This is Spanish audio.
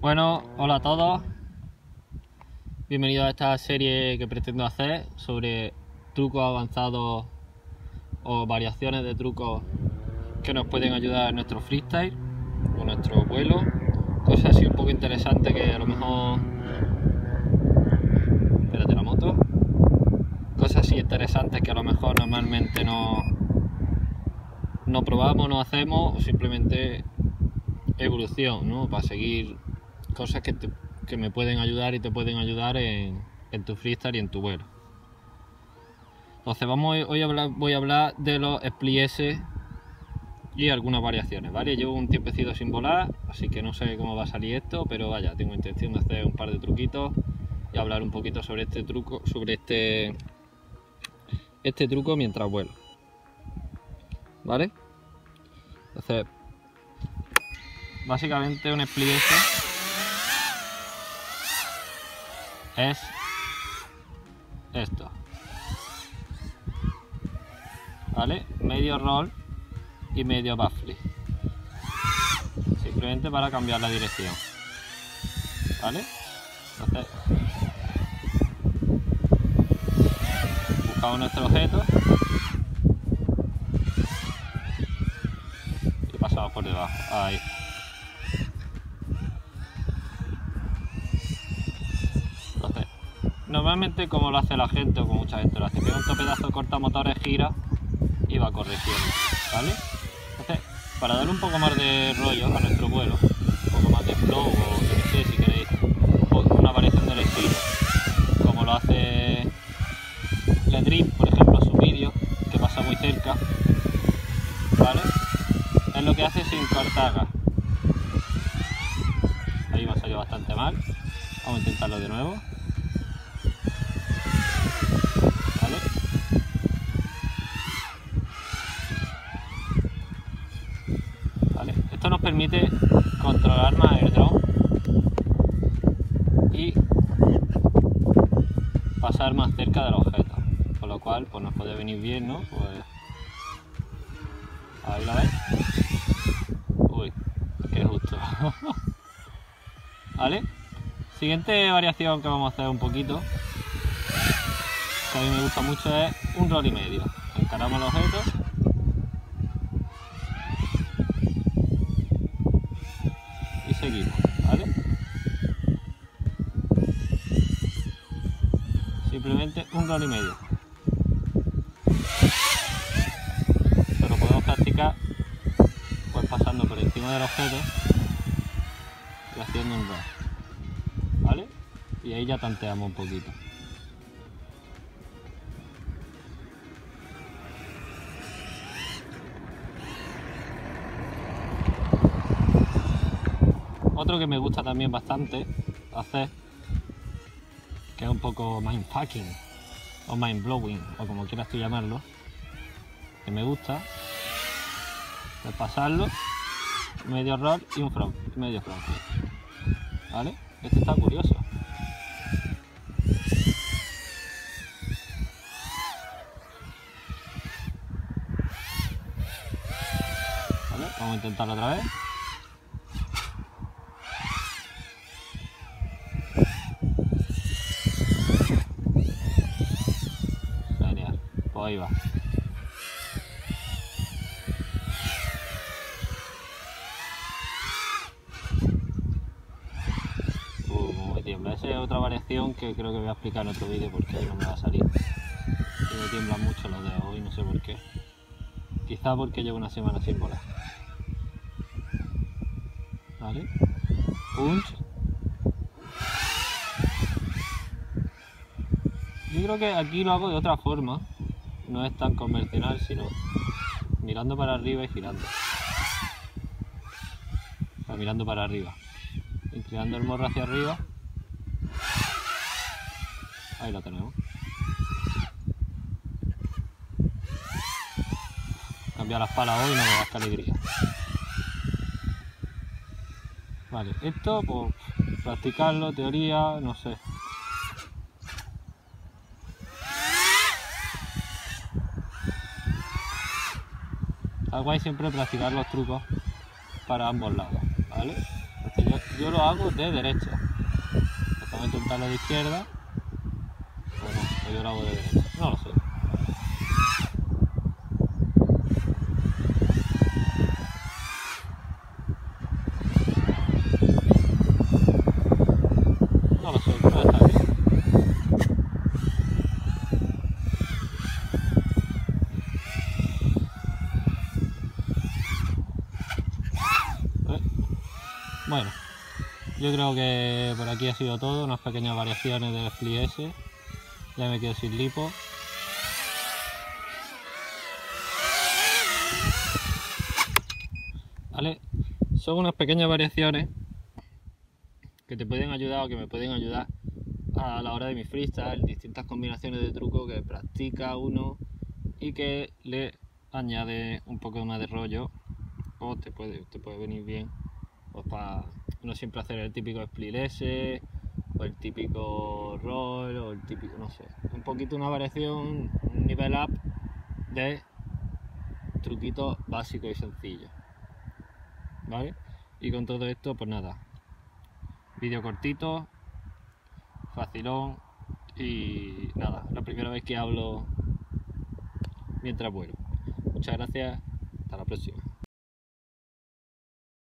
Bueno, hola a todos. Bienvenidos a esta serie que pretendo hacer sobre trucos avanzados o variaciones de trucos que nos pueden ayudar en nuestro freestyle o nuestro vuelo. Cosas así un poco interesantes que a lo mejor. Espérate la moto. Cosas así interesantes que a lo mejor normalmente no, no probamos, no hacemos o simplemente evolución, ¿no? Para seguir cosas que, que, me pueden ayudar y te pueden ayudar en, en, tu freestyle y en tu vuelo. Entonces vamos hoy a voy a hablar de los splies y algunas variaciones, ¿vale? Llevo un tiempecito sin volar, así que no sé cómo va a salir esto, pero vaya, tengo intención de hacer un par de truquitos y hablar un poquito sobre este truco, sobre este este truco mientras vuelo. ¿Vale? Entonces, básicamente un split es esto. ¿Vale? Medio roll y medio backflip. Simplemente para cambiar la dirección. ¿Vale? Entonces, buscamos nuestro objeto y pasamos por debajo. Ahí. Entonces, normalmente como lo hace la gente o como mucha gente lo hace, pega un pedazo corta motores, gira y va corrigiendo, ¿vale? Entonces, para dar un poco más de rollo a nuestro vuelo, un poco más de flow o no sé si queréis una variación del estilo, como lo hace Ledrim, por ejemplo, su vídeo, que pasa muy cerca, ¿vale? Es lo que hace sin cortar Ahí me ha salido bastante mal. Vamos a intentarlo de nuevo. ¿Vale? Vale. Esto nos permite controlar más el drone y pasar más cerca del objeto. Con lo cual, pues nos puede venir bien, ¿no? Pues... Ahí la veis. Uy, qué justo. ¿Vale? Siguiente variación que vamos a hacer un poquito, que a mí me gusta mucho, es un roll y medio. Encaramos el objeto. Y seguimos, ¿vale? Simplemente un roll y medio. Pero podemos practicar pues pasando por encima del objeto y haciendo un roll y ahí ya tanteamos un poquito. Otro que me gusta también bastante hacer, que es un poco mindfucking o mind blowing o como quieras tú llamarlo, que me gusta, es pasarlo, medio roll y un medio front. ¿Vale? Este está curioso. Vamos a intentarlo otra vez. Pues ahí va. Tiembla. Esa es otra variación que creo que voy a explicar en otro vídeo porque no me va a salir. Y me tiemblan mucho los dedos hoy, no sé por qué. Quizá porque llevo una semana sin volar. ¿Vale? Punch. Yo creo que aquí lo hago de otra forma. No es tan convencional, sino mirando para arriba y girando. O sea, mirando para arriba. Inclinando el morro hacia arriba. Ahí lo tenemos. Cambiar las palas hoy no me da alegría. Vale, esto, pues, practicarlo, teoría, no sé. Está guay siempre practicar los trucos para ambos lados, ¿vale? yo, lo hago de derecha. Exactamente un palo de izquierda. Bueno, pues yo lo hago de derecha. No lo sé. Bueno, yo creo que por aquí ha sido todo, unas pequeñas variaciones del split S. Ya me quedo sin lipo. ¿Vale? Son unas pequeñas variaciones que te pueden ayudar o que me pueden ayudar a la hora de mi freestyle, distintas combinaciones de truco que practica uno y que le añade un poco más de rollo o te puede, te puede venir bien pues para no siempre hacer el típico split S o el típico roll o el típico, no sé, un poquito una variación, un nivel up de truquitos básicos y sencillos. ¿Vale? Y con todo esto, pues nada, vídeo cortito, facilón y nada, la primera vez que hablo mientras vuelo. Muchas gracias, hasta la próxima.